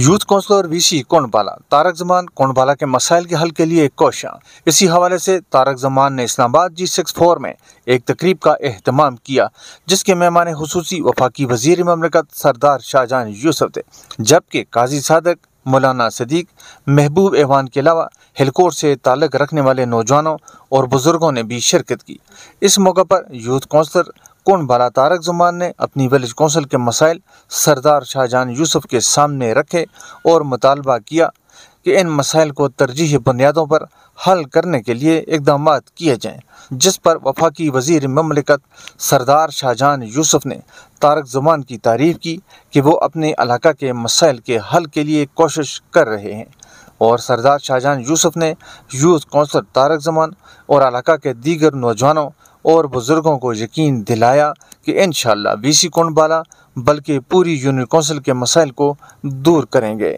Youth counsellor VC Kondbala, Tariq Zaman Kondbala के मसाइल के हल के लिए कोशा इसी हवाले से तारक जमान ने इस्लामाबाद जी सिक्स फोर में एक तकरीब का अहतमाम किया, जिसके मेहमान खसूसी वफाकी वज़ीर ममलकत सरदार शाहजहान यूसफ थे, जबकि काजी सादक मौलाना सदीक महबूब एवान के अलावा हिलकोट से ताल्लक रखने वाले नौजवानों और बुज़ुर्गों ने भी शिरकत की। इस मौके पर यूथ कौंसलर कौन बाला तारक जुमान ने अपनी विलेज कौंसिल के मसाइल सरदार शाहजहान यूसुफ के सामने रखे और मुतालबा किया कि इन मसाइल को तरजीह बुनियादों पर हल करने के लिए इकदाम किए जाएँ, जिस पर वफाकी वज़ीर ममलिकत सरदार शाहजहान यूसुफ ने तारक जुमान की तारीफ़ की कि वो अपने इलाका के मसाइल के हल के लिए कोशिश कर रहे हैं। और सरदार शाहजहान यूसुफ ने यूथ कौंसलर तारक जमान और इलाका के दीगर नौजवानों और बुज़ुर्गों को यकीन दिलाया कि इन वी सी बाला बल्कि पूरी यूनियन कौंसिल के मसाइल को दूर करेंगे।